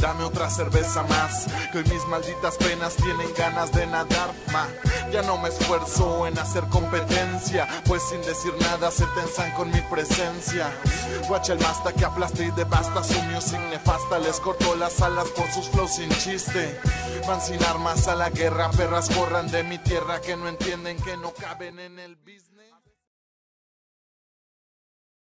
Dame otra cerveza más. Que hoy mis malditas penas tienen ganas de nadar. Ma, ya no me esfuerzo en hacer competencia, pues sin decir nada se tensan con mi presencia. Watch el masta que aplasta y devasta su music nefasta. Les cortó las alas por sus flows sin chiste. Van sin armas a la guerra, perras corran de mi tierra que no entienden que no caben en el business.